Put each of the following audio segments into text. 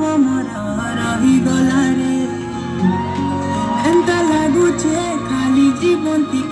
જીવો મારા રહી ગલા રે એમ તો લાગુ છે ખાલી જીવન થી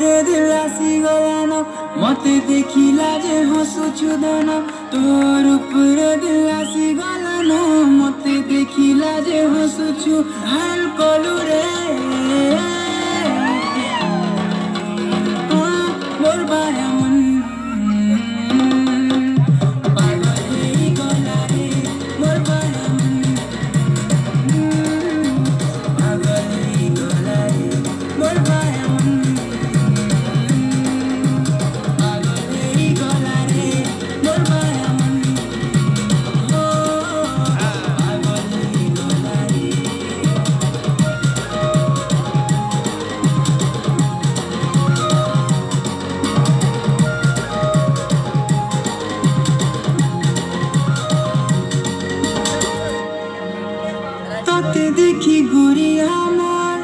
তোর উপরে দিল আসিগলান মতে দেখিলা যে হসুছু দান তোর উপরে দিল আসিগলান মতে দেখিলা যে হসুছু হাল কলু রে ঘুরি আমার,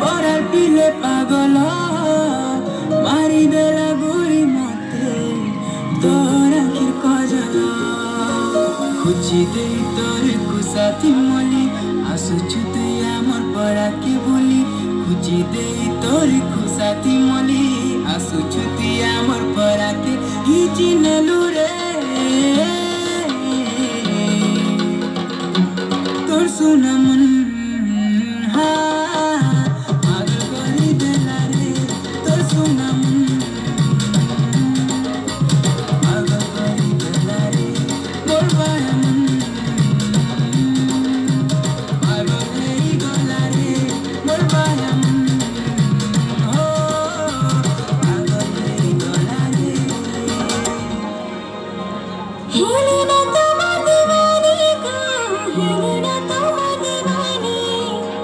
পরার পিলে পাগল। মারি দেলা গুড়ি মতে তোর আখির কজল। খুঁজি দেই তোর কুসাথি মলি আসুছু তুই আমার পড়াকে বলি। খুঁজি দেই তোর কুসাথি মলি আসুছু তুই আমার পড়াকে হিচি নেলু রে তোর সোনা মোর